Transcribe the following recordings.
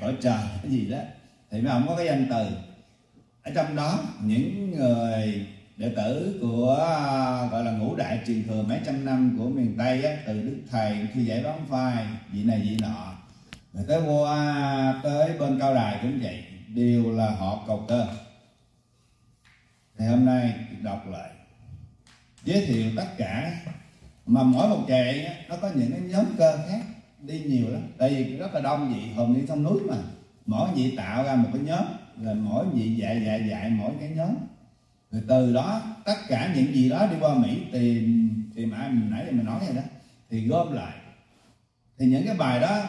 cõi trời cái gì đó. Thì mới không? Có cái danh từ. Ở trong đó những người đệ tử của gọi là ngũ đại truyền thừa mấy trăm năm của miền tây á, từ đức thầy khi giải bóng phai vị này vị nọ rồi tới qua tới bên cao đài cũng vậy đều là họ cầu cơ. Thì hôm nay đọc lại giới thiệu tất cả mà mỗi một chợ nó có những cái nhóm cơ khác đi nhiều lắm. Tại vì rất là đông vị. Hồn đi sông núi mà. Mỗi vị tạo ra một cái nhóm. Rồi mỗi vị dạy dạy dạy mỗi cái nhóm. Rồi từ đó, tất cả những gì đó đi qua mỹ tìm thì mà mình nãy mình nói vậy đó. Thì gom lại. Thì những cái bài đó,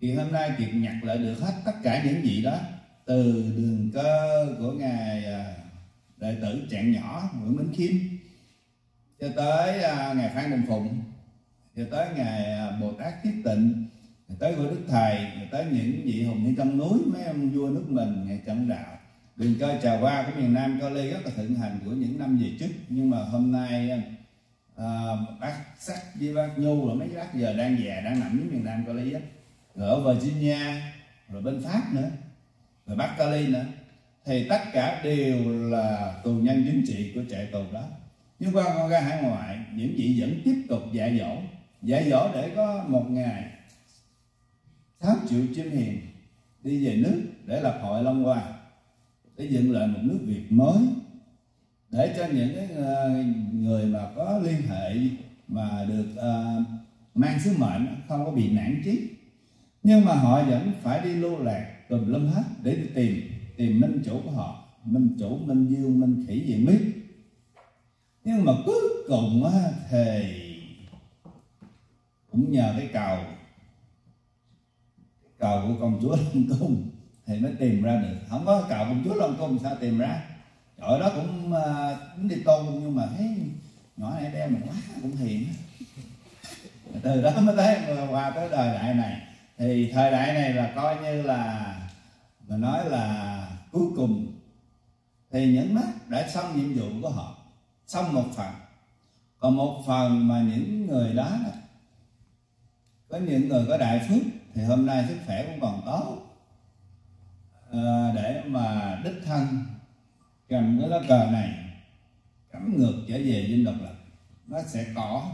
thì hôm nay kiệt nhặt lại được hết tất cả những gì đó. Từ đường cơ của ngài à, đệ tử trạng nhỏ nguyễn minh khiêm, cho tới à, ngài phan đình phụng cho tới ngày à, bồ tát thiết tịnh tới của đức thầy rồi tới những vị hùng như trong núi mấy ông vua nước mình ngày trận đạo. Đường cơ trà hoa của miền nam cho ly rất là thịnh hành của những năm về trước. Nhưng mà hôm nay à, à bác sắc với bác nhu là mấy bác giờ đang già đang nằm dưới miền nam Cao ly á. Rồi ở virginia rồi bên pháp nữa rồi bắc cali nữa. Thì tất cả đều là tù nhân chính trị của trại tù đó. Nhưng qua con ra hải ngoại những vị vẫn tiếp tục dạy dỗ dạy dỗ để có một ngày 6 triệu chim hiền đi về nước để lập hội Long Hoa để dựng lại một nước Việt mới để cho những cái ờ, người mà có liên hệ mà được uh, mang sứ mệnh không có bị nản chí. Nhưng mà họ vẫn phải đi lưu lạc tùm lum hết để đi tìm tìm minh chủ của họ minh chủ minh dương minh khỉ gì biết nhưng mà cuối cùng thì cũng nhờ cái cầu cầu của công chúa Long Cung thì mới tìm ra được. Không có cầu công chúa Long Cung sao tìm ra? Ở đó cũng uh, đi tôn nhưng mà thấy nhỏ này đem mình quá cũng hiền từ đó mới thấy qua tới đời đại này. Thì thời đại này là coi như là mà nói là cuối cùng. Thì những mắt đã xong nhiệm vụ của họ xong một phần. Còn một phần mà những người đó có những người có đại phước thì hôm nay sức khỏe cũng còn tốt. À, để mà đích thân cầm cái lá cờ này cắm ngược trở về dinh độc lập nó sẽ có.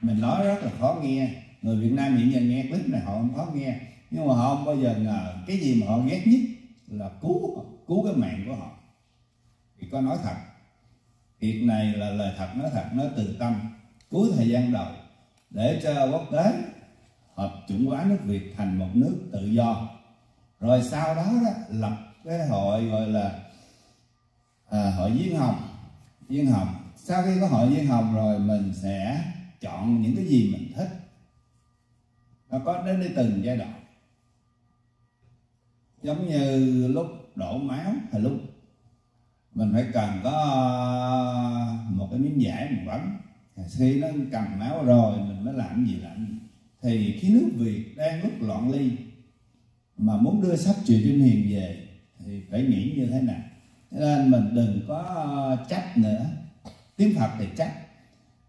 Mình nói rất là khó nghe. Người Việt Nam hiện giờ nghe clip này họ không khó nghe. Nhưng mà họ không bao giờ ngờ cái gì mà họ ghét nhất là cứu cứu cái mạng của họ. Thì có nói thật việc này là lời thật nói thật nói từ tâm. Cuối thời gian đầu để cho quốc tế hợp chủng hóa nước Việt thành một nước tự do. Rồi sau đó, đó lập cái hội gọi là à, hội viên hồng. Viên hồng. Sau khi có hội viên hồng rồi mình sẽ chọn những cái gì mình thích. Nó có đến đi từng giai đoạn. Giống như lúc đổ máu hay lúc mình phải cần có một cái miếng giải mình bắn khi nó cầm máu rồi, mình mới làm gì làm gì. Thì khi nước Việt đang lúc loạn ly, mà muốn đưa sách triệu trinh Hiền về, thì phải nghĩ như thế nào? Cho nên mình đừng có trách nữa. Tiếng Phật thì trách.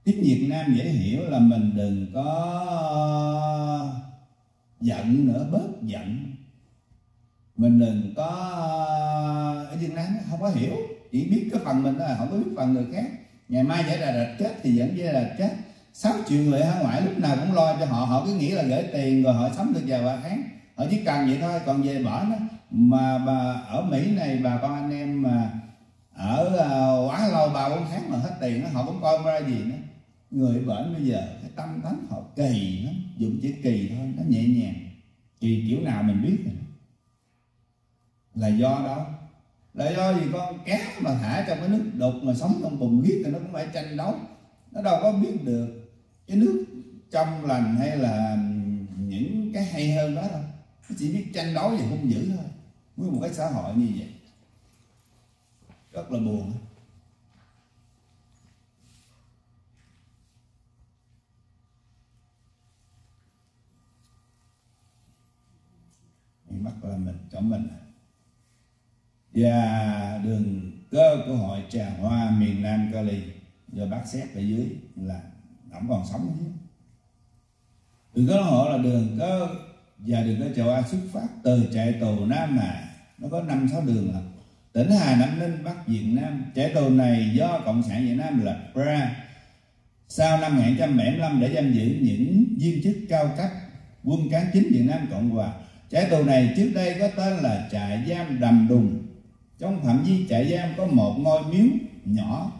Tiếng Việt Nam dễ hiểu là mình đừng có giận nữa, bớt giận. Mình đừng có, ở Việt Nam không có hiểu, chỉ biết cái phần mình thôi, không có biết phần người khác ngày mai giải là rạch chết thì vẫn giải là chết. 6 triệu người ở ngoại lúc nào cũng lo cho họ. Họ cứ nghĩ là gửi tiền rồi họ sống được vài ba tháng. Họ chỉ cần vậy thôi còn về bỏ nó. Mà bà ở Mỹ này bà con anh em mà ở uh, quá lâu ba bốn tháng mà hết tiền đó, họ cũng coi ra gì nữa. Người bệnh bây giờ cái tâm tánh họ kỳ lắm. Dùng chữ kỳ thôi nó nhẹ nhàng. Kỳ kiểu nào mình biết rồi. Là do đó là do gì? Con cá mà thả trong cái nước đục mà sống trong cùng huyết thì nó cũng phải tranh đấu. Nó đâu có biết được cái nước trong lành hay là những cái hay hơn đó đâu. Nó chỉ biết tranh đấu và hung dữ thôi. Với một cái xã hội như vậy. Rất là buồn. Mắt là mình, chọn mình à? Và đường cơ của hội trà hoa miền Nam Cali do bác xét ở dưới là ổng còn sống chứ đường cơ họ là đường cơ và đường cơ châu Á xuất phát từ trại tù Nam Hà. Nó có năm sáu đường là tỉnh Hà, Nam Ninh, Bắc Việt Nam. Trại tù này do Cộng sản Việt Nam lập ra sau năm 1975 để giam giữ những viên chức cao cấp, quân cán chính Việt Nam Cộng Hòa. Trại tù này trước đây có tên là trại giam Đầm Đùng trong phạm vi trại giam có một ngôi miếu nhỏ,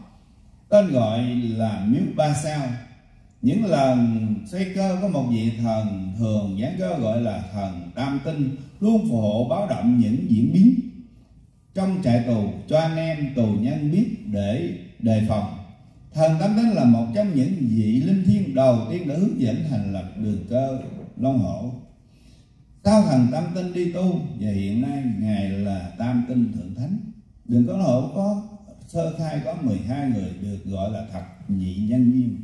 tên gọi là miếu ba sao. Những lần xoay cơ có một vị thần thường gián cơ gọi là thần tam tinh, luôn phù hộ báo động những diễn biến. Trong trại tù, cho anh em tù nhân biết để đề phòng. Thần tam tinh là một trong những vị linh thiêng đầu tiên đã hướng dẫn thành lập đường cơ long hổ cao thần tam tinh đi tu? Và hiện nay ngài là tam tinh thượng thánh. Đường có long có sơ khai có 12 người được gọi là thập nhị nhân viên.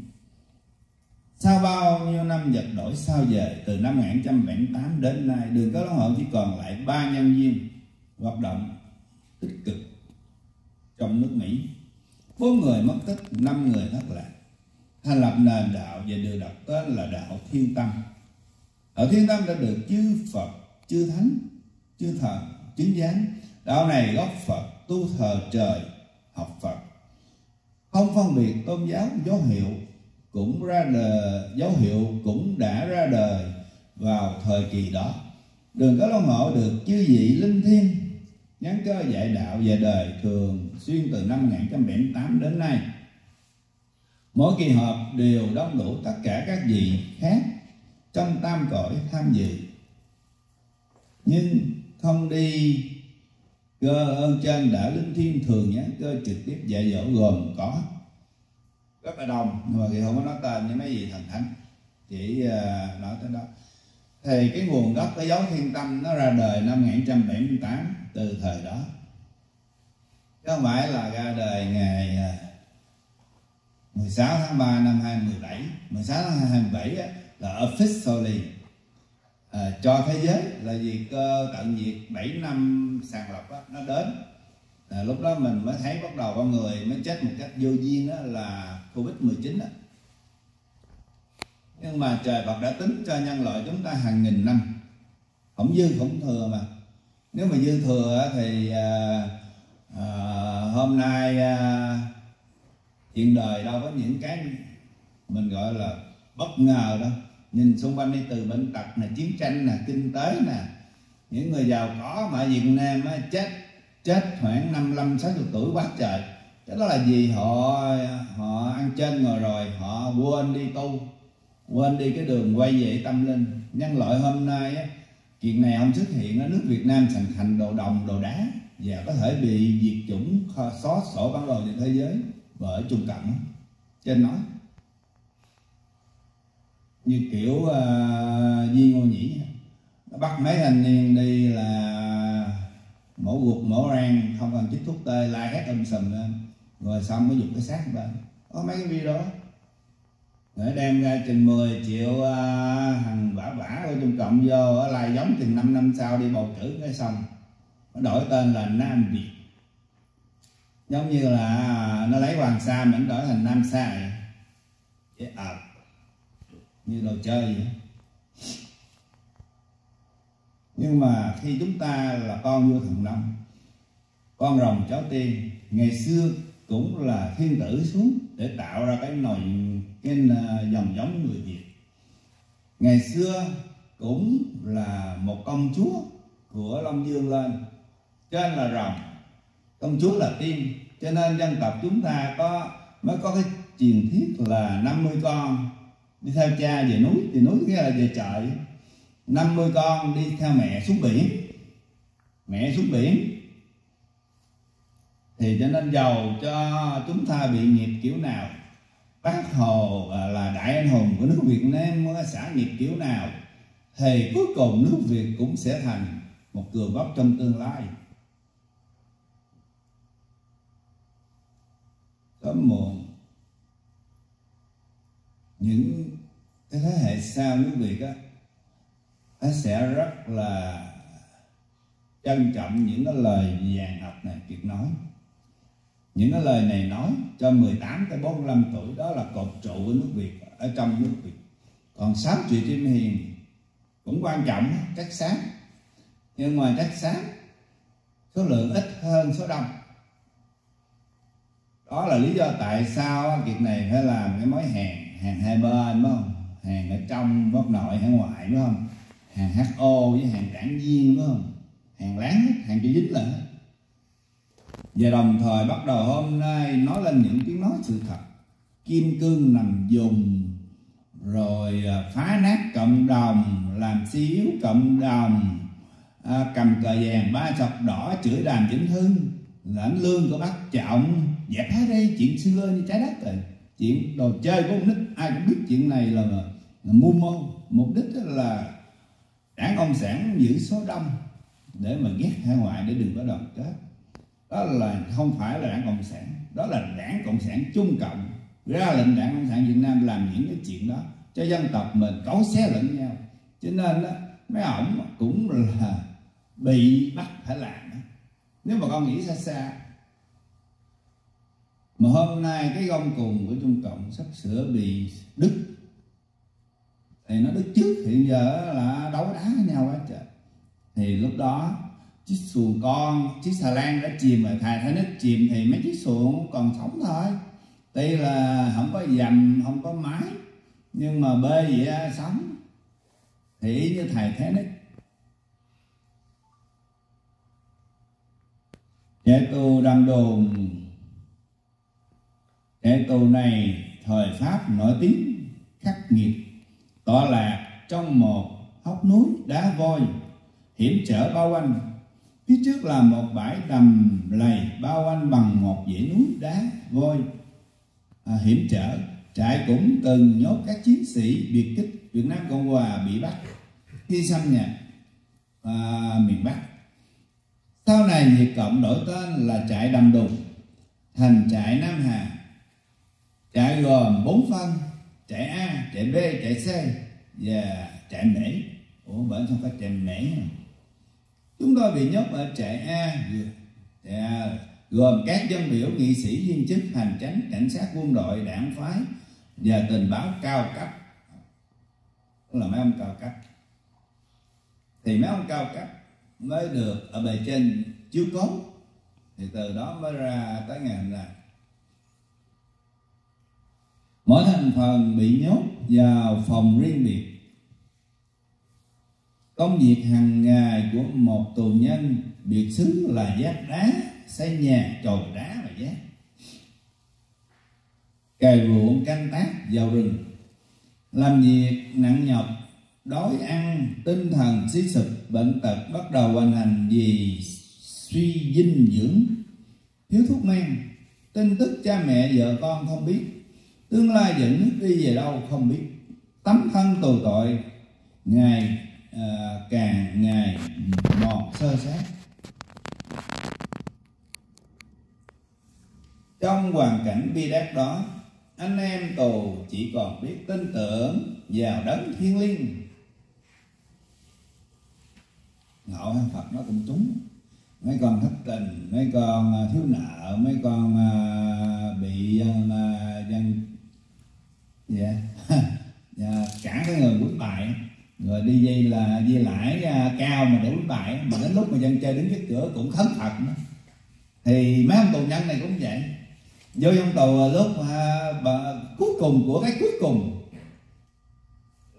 Sau bao nhiêu năm vật đổi sao về từ năm 1978 đến nay đường có Lão hậu chỉ còn lại ba nhân viên hoạt động tích cực trong nước Mỹ. Bốn người mất tích, năm người thất lạc. Thành lập nền đạo và được đặt tên là đạo Thiên Tâm ở Thiên Tâm đã được chư Phật, chư Thánh, chư Thần chứng giám đạo này gốc Phật tu thờ trời, học Phật. Không phân biệt tôn giáo, dấu hiệu cũng ra đời, dấu hiệu cũng đã ra đời vào thời kỳ đó. Đường có long hộ được chư vị linh thiên nhắn cơ dạy đạo về đời thường xuyên từ năm 1978 đến nay. Mỗi kỳ họp đều đông đủ tất cả các vị khác trong tam cõi tham dị. Nhưng không đi, cơ ơn trên đã linh thiên thường nhắn cơ trực tiếp dạy dỗ gồm có rất là đông. Nhưng mà thì không có nói tên với mấy vị thần thánh. Chỉ à, nói tới đó. Thì cái nguồn gốc cái dấu thiên tâm nó ra đời năm 1978 từ thời đó. Chứ không phải là ra đời ngày à, 16 tháng 3 năm 2017 16 tháng 2017 là là officially à, cho thế giới là việc cơ tận diệt 7 năm sàng lọc đó, nó đến. À, lúc đó mình mới thấy bắt đầu con người mới chết một cách vô duyên đó là covid 19 đó nhưng mà trời Phật đã tính cho nhân loại chúng ta hàng nghìn năm. Không dư không thừa mà. Nếu mà dư thừa thì à, à, hôm nay à, chuyện đời đâu có những cái mình gọi là bất ngờ đâu nhìn xung quanh đi từ bệnh tật là chiến tranh là kinh tế nè. Những người giàu có mà ở Việt Nam á, chết chết khoảng 55 60 tuổi quá trời. Cái đó là gì họ họ ăn trên ngồi rồi họ quên đi tu quên đi cái đường quay về tâm linh. Nhân loại hôm nay á, chuyện này không xuất hiện ở nước Việt Nam thành thành đồ đồng đồ đá. Và có thể bị diệt chủng xóa sổ bản đồ trên thế giới bởi Trung Cộng. Trên nói như kiểu uh, Di Ngô Nhĩ. Nó bắt mấy thanh niên đi là mổ gục mổ rang không cần chích thuốc tê la hét âm sầm lên. Rồi xong mới dùng cái xác bên có mấy cái video đó. Để đem ra chừng 10 triệu uh, thằng vả vả của trung cộng vô ở lai giống chừng 5 năm sau đi bầu cử cái xong. Nó đổi tên là nam việt. Giống như là à, nó lấy hoàng sa mình đổi thành nam sa. Vậy yeah, à, như đồ chơi vậy. Nhưng mà khi chúng ta là con vua thần long, con rồng cháu tiên, ngày xưa cũng là thiên tử xuống để tạo ra cái nồi, cái ờ, dòng giống người việt. Ngày xưa cũng là một công chúa của long dương lên trên là rồng, công chúa là tiên. Cho nên dân tộc chúng ta có, mới có cái truyền thuyết là 50 con đi theo cha về núi, thì núi nghĩa là về trời. 50 con đi theo mẹ xuống biển. Mẹ xuống biển. Thì cho nên giàu cho chúng ta bị nghiệp kiểu nào? Bác hồ à, là đại anh hùng của nước việt nam có xã nghiệp kiểu nào? Thì cuối cùng nước việt cũng sẽ thành một cường quốc trong tương lai. Sớm muộn những cái thế hệ sau nước việt á nó sẽ rất là trân trọng những cái lời vàng học này Kiệt nói. Những cái lời này nói cho 18 tới 45 tuổi, đó là cột trụ của nước Việt, ở trong nước Việt. Còn sáu chuyện chim hiền cũng quan trọng trắc sáng nhưng mà trắc sáng số lượng ít hơn số đông. Đó là lý do tại sao việc này phải làm cái mối hàng hàng hai bên đúng không? Hàng ở trong quốc nội hàng ngoại đúng không? Hàng HO với hàng đảng viên đúng không? Hàng láng hàng chữ dính là hết. Và đồng thời bắt đầu hôm nay nói lên những tiếng nói sự thật. Kim cương nằm dùng rồi à, phá nát cộng đồng làm xíu cộng đồng à, cầm cờ vàng ba sọc đỏ chửi đàm vĩnh hưng lãnh lương của bác trọng dẹp hết đi chuyện xưa như trái đất rồi chuyện đồ chơi của con nít ai cũng biết chuyện này là, là mưu mô. Mục đích là đảng cộng sản giữ số đông để mà ghét hải ngoại để đừng có đoàn kết. Đó là không phải là đảng cộng sản đó là đảng cộng sản trung cộng. Ra lệnh đảng cộng sản việt nam làm những cái chuyện đó cho dân tộc mình cấu xé lẫn nhau. Cho nên đó, mấy ổng cũng là bị bắt phải làm nếu mà con nghĩ xa xa mà hôm nay cái gông cùng của trung cộng sắp sửa bị đứt. Thì nó đứt trước, hiện giờ là đấu đá với nhau quá trời thì lúc đó, chiếc xuồng con, chiếc xà lan đã chìm rồi thầy thấy nước chìm thì mấy chiếc xuồng còn sống thôi. Tuy là không có dầm, không có mái nhưng mà bê vậy sống. Thì như thầy thế đấy kẻ tu đang đồn. Hệ tù này thời pháp nổi tiếng khắc nghiệt. Tọa lạc trong một hốc núi đá voi hiểm trở bao quanh. Phía trước là một bãi đầm lầy bao quanh bằng một dãy núi đá voi. À, hiểm trở trại cũng từng nhốt các chiến sĩ biệt kích Việt Nam Cộng Hòa bị bắt khi xâm nhập à, miền Bắc. Sau này Việt Cộng đổi tên là trại Đầm Đùng thành trại Nam Hà chạy gồm bốn phân chạy A chạy B chạy C và chạy Mễ ủa, bởi sao phải chạy Mễ chúng tôi bị nhốt ở trại A trại A gồm các dân biểu, nghị sĩ, viên chức, hành chánh cảnh sát, quân đội, đảng phái và tình báo cao cấp. Là mấy ông cao cấp. Thì mấy ông cao cấp mới được ở bề trên chiếu cố thì từ đó mới ra tới ngày hôm nay mỗi thành phần bị nhốt vào phòng riêng biệt. Công việc hàng ngày của một tù nhân biệt xứ là giác đá, xây nhà, trồi đá và giác cày ruộng, canh tác vào rừng. Làm việc nặng nhọc, đói ăn, tinh thần suy sụp, bệnh tật bắt đầu hoành hành vì suy dinh dưỡng. Thiếu thuốc men, tin tức cha mẹ, vợ con không biết tương lai dẫn nước đi về đâu không biết. Tấm thân tù tội ngày à, càng ngày mòn sơ sát trong hoàn cảnh bi đát đó anh em tù chỉ còn biết tin tưởng vào đấng thiên liêng. Ngộ phật nó cũng trúng mấy con thất tình mấy con à, thiếu nợ mấy con à, bị à, dân dạ. Yeah. Dạ, cả cái người quýnh bại rồi đi dây là dây lãi à, cao mà để quýnh bại mà đến lúc mà dân chơi đứng trước cửa cũng khấn thật nữa. Thì mấy ông tù nhân này cũng vậy. Vô trong tù lúc mà, bà, cuối cùng của cái cuối cùng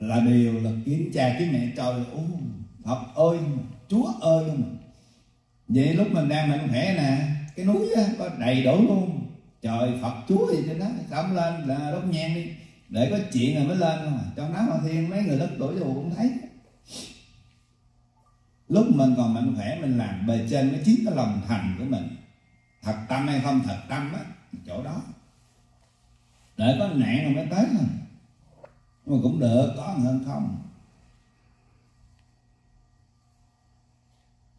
là điều là kiếm cha kiếm mẹ trời ôi Phật ơi Chúa ơi luôn. Vậy lúc mình đang mạnh khỏe nè cái núi đó, có đầy đủ luôn. Trời Phật Chúa gì trên đó. Sống lên là đốt nhang đi để có chuyện rồi mới lên mà trong đó mà thiên mấy người lớn tuổi dù cũng thấy. Lúc mình còn mạnh khỏe, mình làm bề trên mới chính cái lòng thành của mình. Thật tâm hay không thật tâm á chỗ đó. Để có nạn rồi mới tới thôi. Mà cũng được, có hơn không?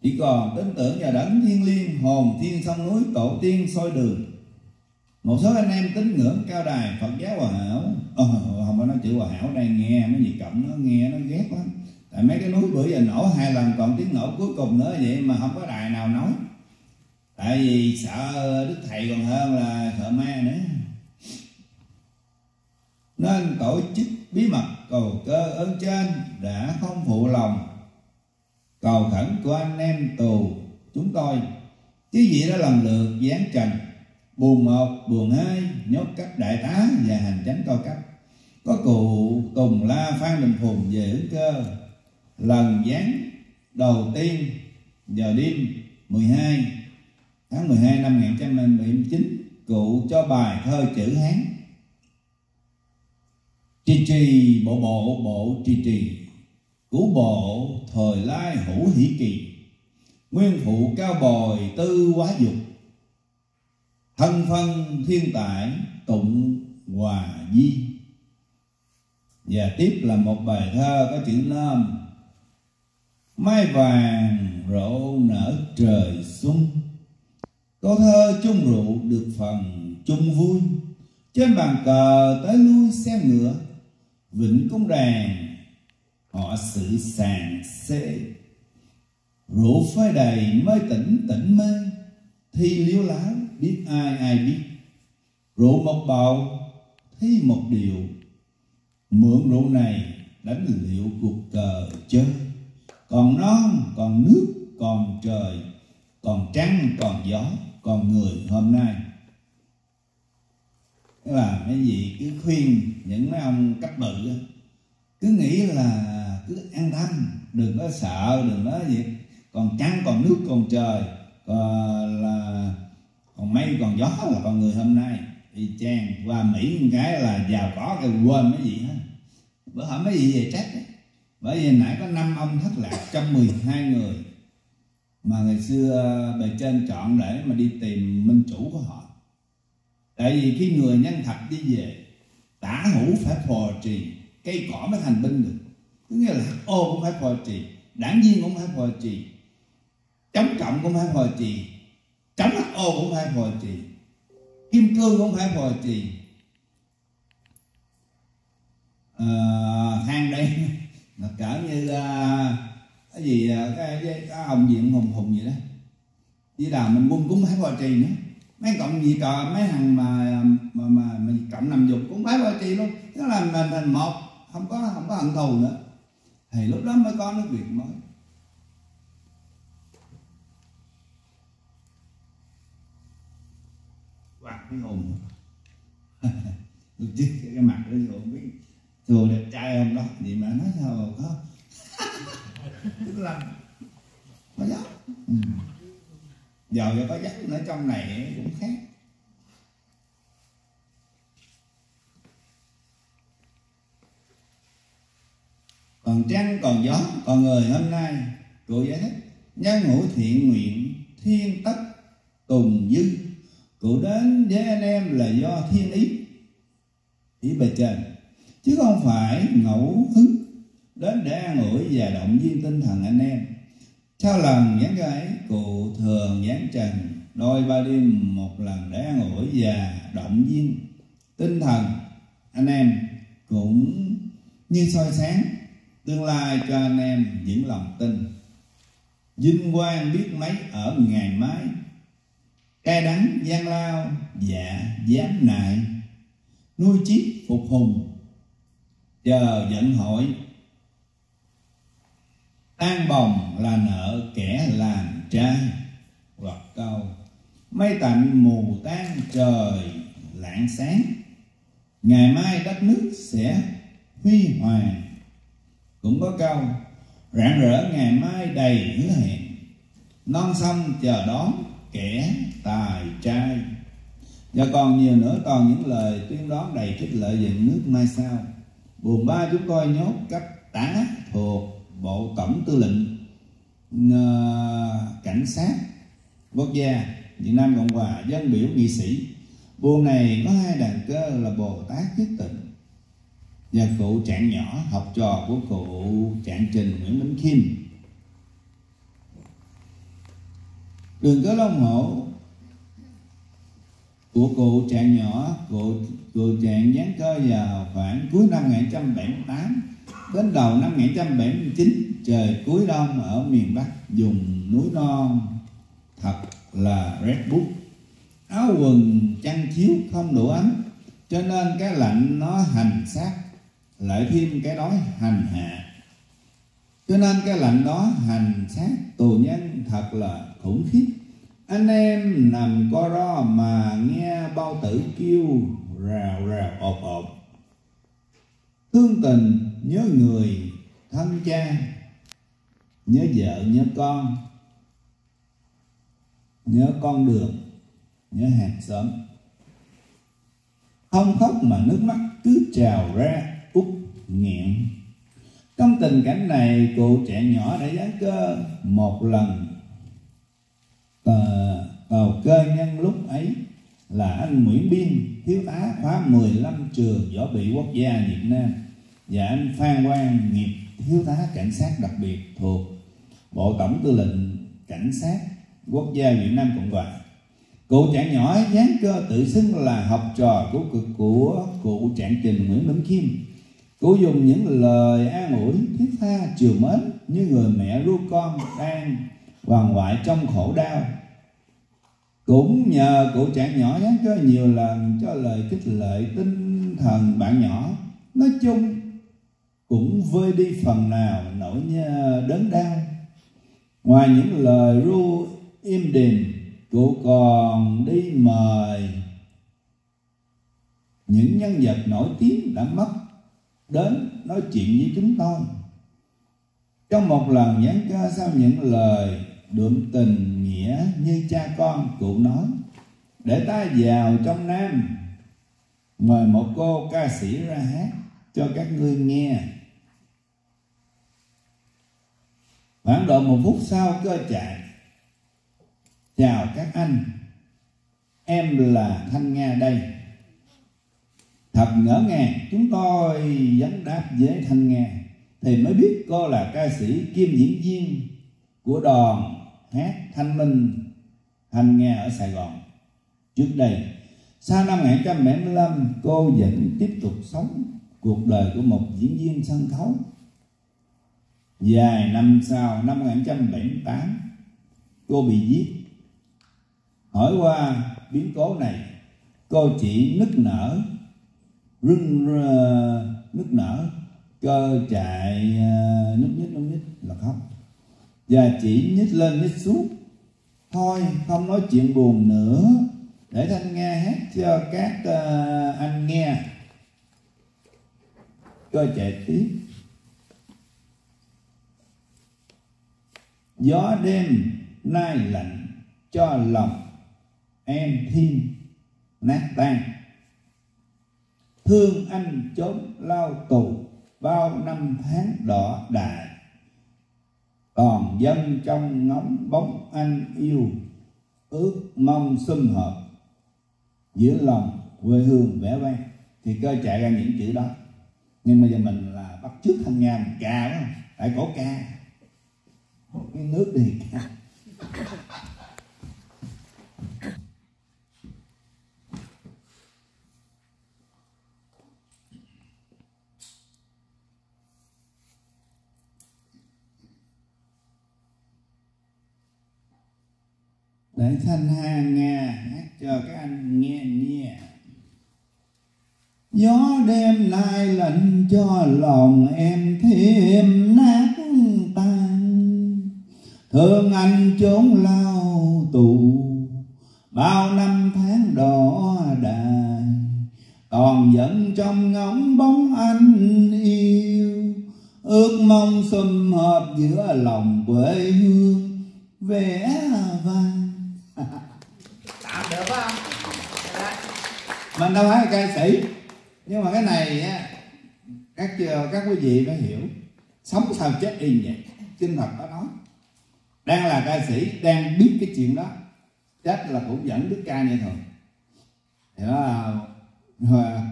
Chỉ còn tin tưởng và đấng thiên liêng, hồn thiên sông núi, tổ tiên soi đường một số anh em tín ngưỡng cao đài phật giáo hòa hảo. Ờ, không có nói chữ hòa hảo đang nghe mấy gì cộng nó nghe nó ghét lắm. Tại mấy cái núi bữa giờ nổ hai lần còn tiếng nổ cuối cùng nữa vậy mà không có đài nào nói. Tại vì sợ đức thầy còn hơn là sợ ma nữa. Nên tổ chức bí mật cầu cơ ơn trên đã không phụ lòng. Cầu khẩn của anh em tù chúng tôi. Chứ gì đã làm lượt gián trần buồn một buồn hai, nhốt các đại tá và hành chánh cao cấp. Có cụ tùng la phan đình phùng về ứng cơ. Lần gián đầu tiên, giờ đêm 12 tháng 12 năm 1979 cụ cho bài thơ chữ Hán. Trì trì bộ bộ bộ trì trì cũ bộ, thời lai hữu hỷ kỳ. Nguyên phụ cao bồi tư quá dục thân phân thiên tải tụng hòa di. Và tiếp là một bài thơ có chữ nam mai vàng rộ nở trời xuân câu thơ chung rượu được phần chung vui. Trên bàn cờ tới lui xe ngựa. Vĩnh cung đàn họ sự sàn xê rượu phơi đầy mới tỉnh tỉnh mê, thi liêu láng biết ai ai biết. Rượu một bầu thấy một điều. Mượn rượu này đánh liệu cuộc cờ chơi. Còn non, còn nước, còn trời, còn trăng, còn gió, còn người hôm nay. Tức là mấy vị cứ khuyên những mấy ông cấp bự cứ nghĩ là cứ an tâm, đừng có sợ, đừng có gì. Còn trăng, còn nước, còn trời, còn là còn mây còn gió là con người hôm nay. Y chang qua mỹ một cái là giàu có cái quên mấy gì hết. Bữa hỏi mấy gì về trách ấy. bởi vì nãy có năm ông thất lạc trong 12 người. Mà ngày xưa ờ, bề trên chọn để mà đi tìm minh chủ của họ. Tại vì khi người nhân thật đi về, tả hữu phải phò trì, cây cỏ mới thành binh được. Có nghĩa là ô cũng phải phò trì, đảng viên cũng phải phò trì, chống cộng cũng phải phò trì cánh ô cũng phải hồi trì. Kim cương cũng phải hồi trì. À, hang đây là cỡ như uh, cái gì à, cái, cái, cái ông diện hùng hùng gì đó. Với là mình quân cũng phải hồi trì nữa. Mấy cộng gì cờ mấy thằng mà mà mà, mình cộng nằm dục cũng phải phò trì luôn. Tức là mình thành một không có không có hận thù nữa. Thì lúc đó mới có nước việt mới. Cái hồn tôi chích cái mặt nó không biết chùa đẹp trai không đó. Gì mà nói sao có. Tức là có dốc ừ. giờ có dốc ở trong này cũng khác. Còn trăng, còn gió, còn người hôm nay cụ giải thích nhân hữu thiện nguyện, thiên tất, tùng dư cụ đến với anh em là do thiên ý. Ý bề trên. Chứ không phải ngẫu hứng đến để an ủi và động viên tinh thần anh em. Sau lần giảng cái cụ thường giảng trần đôi ba đêm một lần để an ủi và động viên tinh thần anh em cũng như soi sáng tương lai cho anh em vững lòng tin. Vinh quang biết mấy ở ngày mai cay đắng gian lao dạ dám nại. Nuôi chiếc phục hùng, chờ giận hỏi. Tan bồng là nợ kẻ làm trai. Hoặc câu, mây tạnh mù tan trời lạng sáng. Ngày mai đất nước sẽ huy hoàng. Cũng có câu, rạng rỡ ngày mai đầy hứa hẹn. Non sông chờ đón kẻ tài trai. Và còn nhiều nữa còn những lời tuyên đoán đầy kích lợi về nước mai sau. Buồn ba chúng tôi nhốt các tá thuộc bộ tổng tư lệnh uh, cảnh sát quốc gia Việt Nam Cộng Hòa dân biểu nghị sĩ. Buồn này có hai đàn cơ là Bồ Tát Nhất Tịnh và cụ trạng nhỏ học trò của cụ trạng trình Nguyễn Minh Khiêm. Đường có Long Hổ. Của cụ trạng nhỏ, cụ cụ trạng dán cơ vào khoảng cuối năm 1978 đến đầu năm 1979 trời cuối đông ở miền Bắc dùng núi non thật là rét bút áo quần chăn chiếu không đủ ấm, cho nên cái lạnh nó hành xác, lại thêm cái đói hành hạ. Cho nên cái lạnh đó hành sát tù nhân thật là khủng khiếp. Anh em nằm co ro mà nghe bao tử kêu rào rào ột ột thương tình nhớ người, thân cha, nhớ vợ, nhớ con. Nhớ con đường, nhớ hàng xóm. Không khóc mà nước mắt cứ trào ra út nghẹn. Trong tình cảnh này cụ trẻ nhỏ đã giáng cơ một lần tàu cơ nhân lúc ấy là anh Nguyễn Biên thiếu tá khóa 15 trường võ bị quốc gia Việt Nam và anh Phan Quang nghiệp thiếu tá cảnh sát đặc biệt thuộc Bộ Tổng Tư lệnh Cảnh sát Quốc gia Việt Nam Cộng Hòa. Cụ trạng nhỏ dáng cơ tự xưng là học trò của của, của cụ trạng trình Nguyễn Minh Kim Cụ dùng những lời an ủi thiết tha chiều mến như người mẹ ru con đang hoàng ngoại trong khổ đau. Cũng nhờ cụ trạng nhỏ nhắn cho nhiều lần, cho lời kích lệ tinh thần bạn nhỏ. Nói chung, cũng vơi đi phần nào nỗi đớn đau ngoài những lời ru im đềm, cụ còn đi mời những nhân vật nổi tiếng đã mất đến nói chuyện với chúng tôi trong một lần nhắn ca sau những lời đượm tình nghĩa như cha con cụ nói. Để ta vào trong nam, mời một cô ca sĩ ra hát cho các ngươi nghe. Khoảng độ một phút sau cơ chạy. Chào các anh. Em là thanh nga đây. Thật ngỡ ngàng, chúng tôi vấn đáp với thanh nga. Thì mới biết cô là ca sĩ kiêm diễn viên của đoàn hát thanh minh thanh nghe ở sài gòn. Trước đây sau năm 1975 cô vẫn tiếp tục sống cuộc đời của một diễn viên sân khấu. Vài năm sau năm 1978 Cô bị giết. Hỏi qua biến cố này Cô chỉ nức nở Rưng nức nở Cơ chạy ờ, nức nhích nức nhích là khóc. Và chỉ nhích lên nhích xuống. Thôi không nói chuyện buồn nữa. Để Thanh nghe hát cho các uh, anh nghe. Coi chạy tiếp. Gió đêm nay lạnh cho lòng em thêm nát tan. Thương anh trốn lao tù bao năm tháng đỏ đại còn dân trong ngóng bóng anh yêu, ước mong xâm hợp. Giữa lòng quê hương vẻ vang, thì cơ chạy ra những chữ đó. Nhưng bây giờ mình là bắt trước thanh nga mình ca đó phải cổ ca. Cái nước đi. Để thanh hà nghe, hát cho các anh nghe nghe gió đêm nay lạnh cho lòng em thêm nát tan. thương anh trốn lao tù, bao năm tháng đỏ đài. Còn vẫn trong ngóng bóng anh yêu. Ước mong sum hợp giữa lòng quê hương vẻ vang tạm được không mình đâu phải là ca sĩ. Nhưng mà cái này á các ờ, các quý vị phải hiểu. Sống sao chết y vậy? Kinh thật đó nói. Đang là ca sĩ đang biết cái chuyện đó chắc là cũng dẫn đức ca như thường. Thì đó là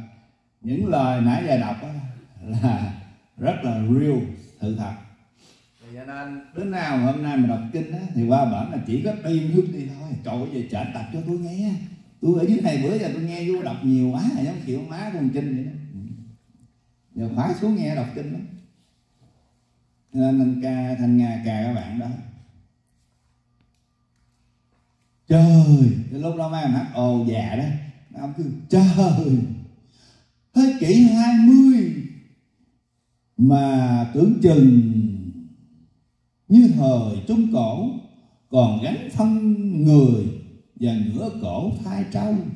những lời nãy giờ đọc đó là rất là real sự thật. Cho nên đến nào hôm nay mà đọc kinh á, thì qua bản là chỉ có tiên nước đi thôi. Trời ơi trả tập cho tôi nghe tôi ở dưới này bữa giờ tôi nghe vô đọc nhiều quá giống kiểu má con kinh vậy đó. Giờ khóa xuống nghe đọc kinh đó nên anh ca, thanh nga ca các bạn đó. Trời lúc đó mấy hát, ồ, già đó. Ông cứ, trời, thế kỷ 20 mà tưởng chừng như thời trung cổ còn gánh thân người và nửa cổ thai trong.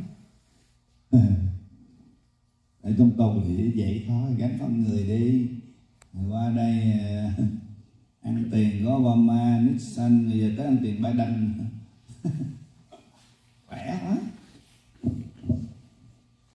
Ở trong cầu thì vậy thôi gánh con người đi. Rồi qua đây, ăn tiền có Obama Nixon bây giờ tới ăn tiền Biden. Khỏe quá.